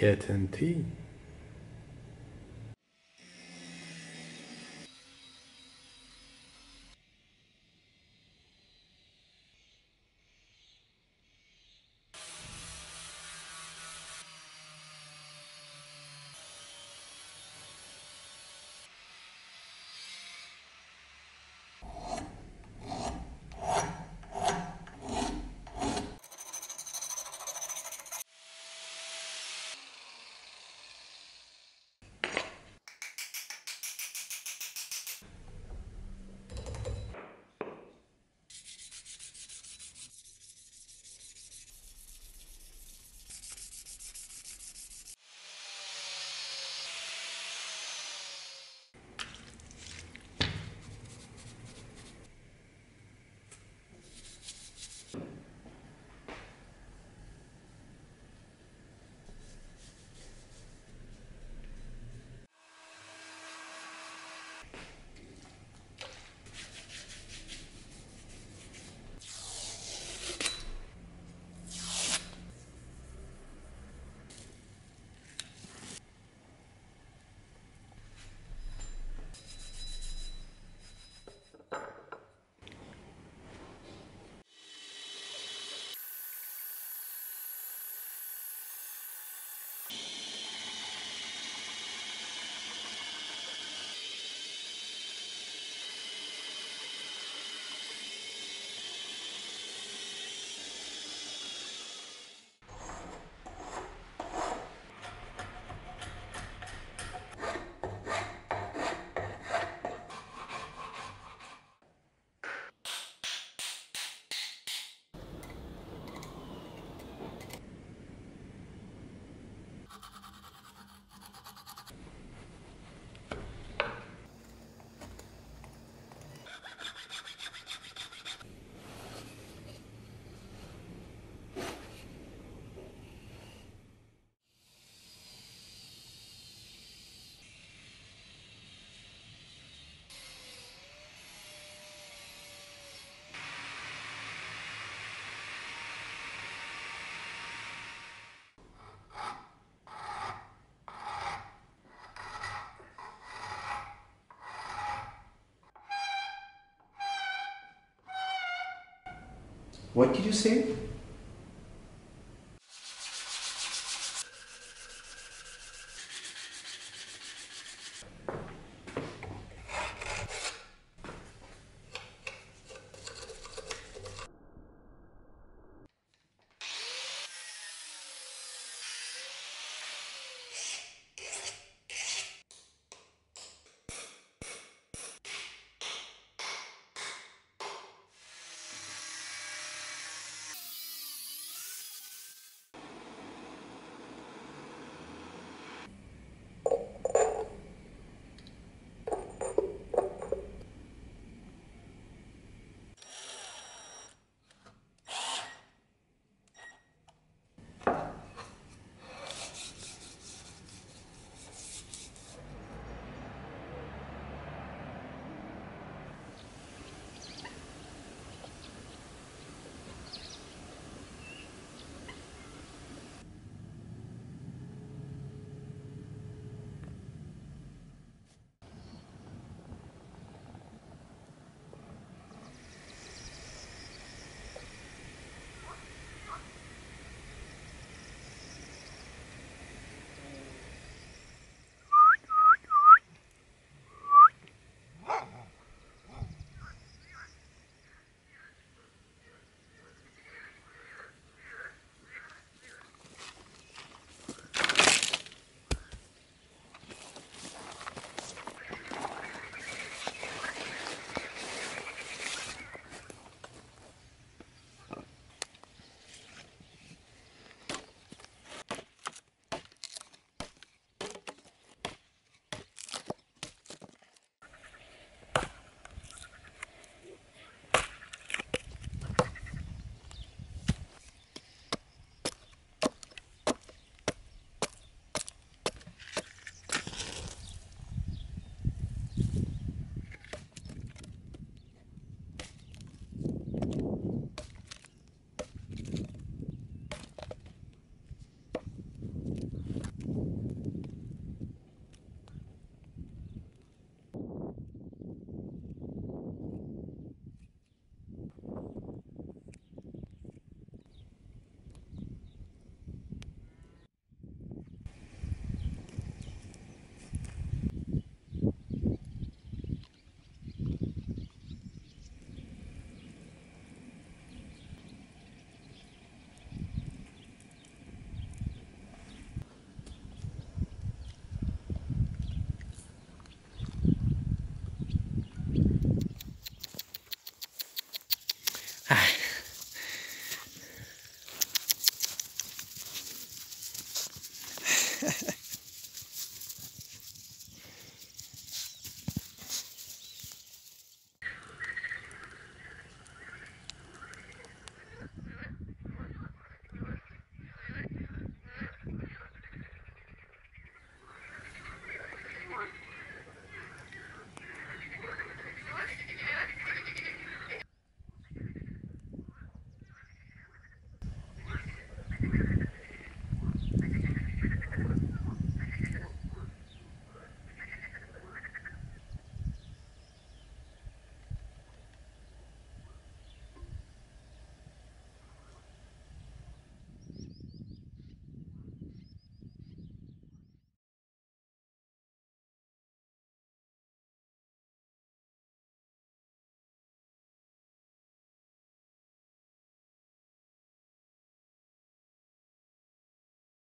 kitten tea. What did you say?